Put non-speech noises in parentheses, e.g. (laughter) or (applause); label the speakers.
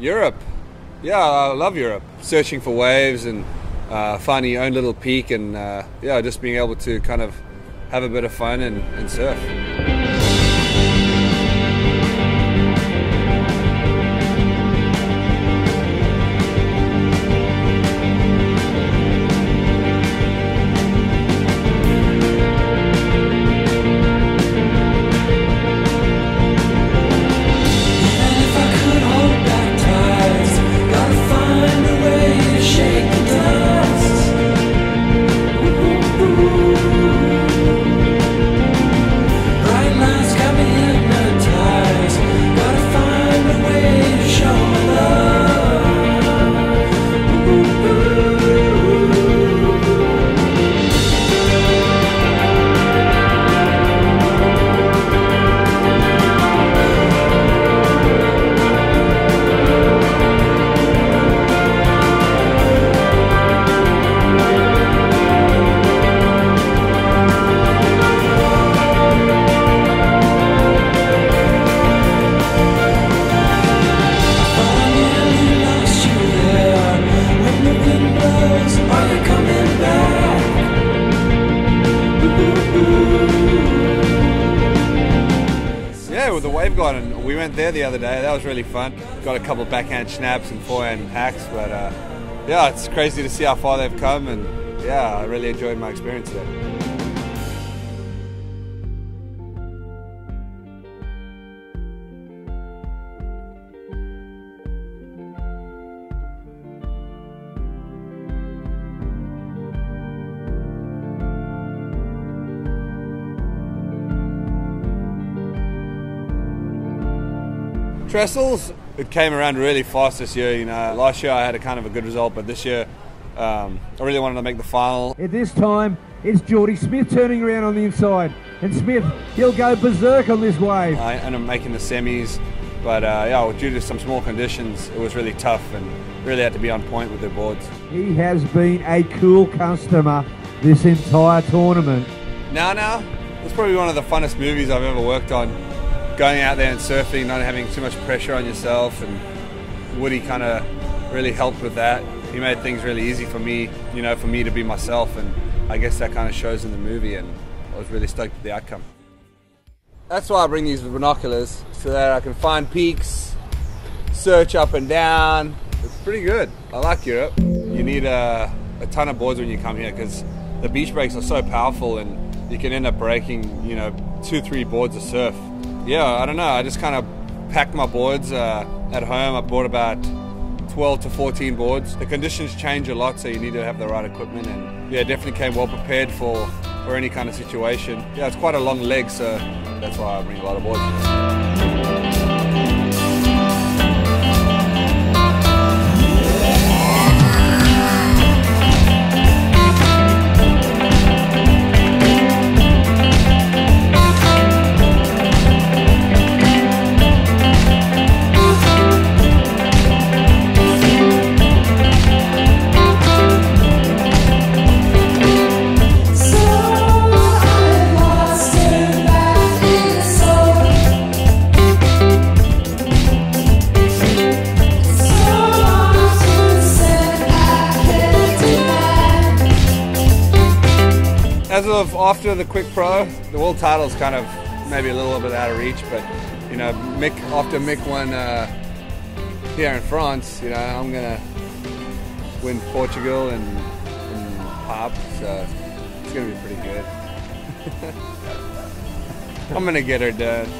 Speaker 1: Europe. Yeah, I love Europe. Searching for waves and uh, finding your own little peak and uh, yeah, just being able to kind of have a bit of fun and, and surf. With the Wave and we went there the other day. That was really fun. Got a couple backhand snaps and forehand hacks, but uh, yeah, it's crazy to see how far they've come, and yeah, I really enjoyed my experience there. Trestles, it came around really fast this year. You know, last year I had a kind of a good result, but this year um, I really wanted to make the final.
Speaker 2: At this time, it's Jordy Smith turning around on the inside. And Smith, he'll go berserk on this wave.
Speaker 1: And I ended up making the semis, but uh, yeah, due to some small conditions, it was really tough and really had to be on point with the boards.
Speaker 2: He has been a cool customer this entire tournament.
Speaker 1: Now, now, it's probably one of the funnest movies I've ever worked on. Going out there and surfing, not having too much pressure on yourself, and Woody kind of really helped with that. He made things really easy for me, you know, for me to be myself, and I guess that kind of shows in the movie, and I was really stoked with the outcome. That's why I bring these binoculars, so that I can find peaks, search up and down. It's pretty good. I like Europe. You need a, a ton of boards when you come here because the beach breaks are so powerful, and you can end up breaking, you know, two, three boards of surf. Yeah, I don't know. I just kind of packed my boards uh, at home. I bought about 12 to 14 boards. The conditions change a lot, so you need to have the right equipment. And yeah, definitely came well prepared for for any kind of situation. Yeah, it's quite a long leg, so that's why I bring a lot of boards. Of after the Quik Pro, the world title's kind of maybe a little bit out of reach, but you know, Mick after Mick won uh, here in France, you know, I'm gonna win Portugal and, and Pop, so it's gonna be pretty good. (laughs) I'm gonna get her done.